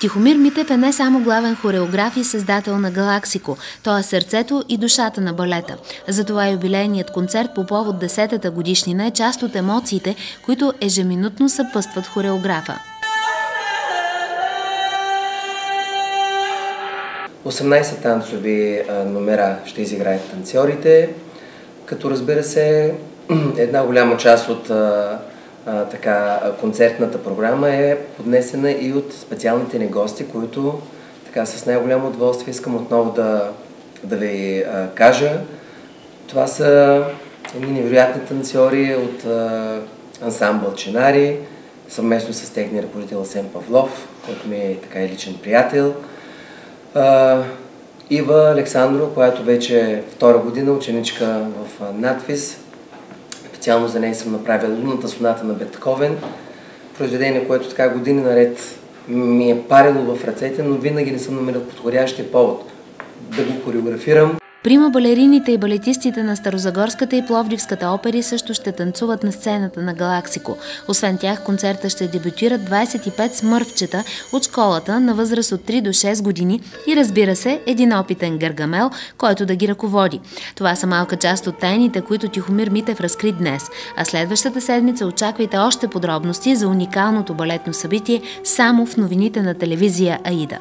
Тихомир Митев е не само главен хореограф и създател на Галаксико. Той е сърцето и душата на балета. Затова юбилейният концерт по повод 10-та годишнина е част от емоциите, които ежеминутно съпъстват хореографа. 18 танцови номера ще изиграят танцорите, като разбира се, една голяма част от а, така, концертната програма е поднесена и от специалните ни гости, които така с най-голямо удоволствие искам отново да, да ви а, кажа. Това са едни невероятни танцори от а, ансамбъл Чинари, съвместно с техния ръководител Сен Павлов, който ми е така и личен приятел. А, Ива Александро, която вече е втора година ученичка в надвис, Специално за нея съм направил Лунната соната на Бетховен, произведение, което така години наред ми е парило в ръцете, но винаги не съм намерил подходящия повод да го хореографирам. Прима балерините и балетистите на Старозагорската и Пловдивската опери също ще танцуват на сцената на Галаксико. Освен тях, концерта ще дебютират 25 смървчета от школата на възраст от 3 до 6 години и разбира се, един опитен гъргамел, който да ги ръководи. Това са малка част от тайните, които Тихомир Митев разкри днес. А следващата седмица очаквайте още подробности за уникалното балетно събитие само в новините на телевизия Аида.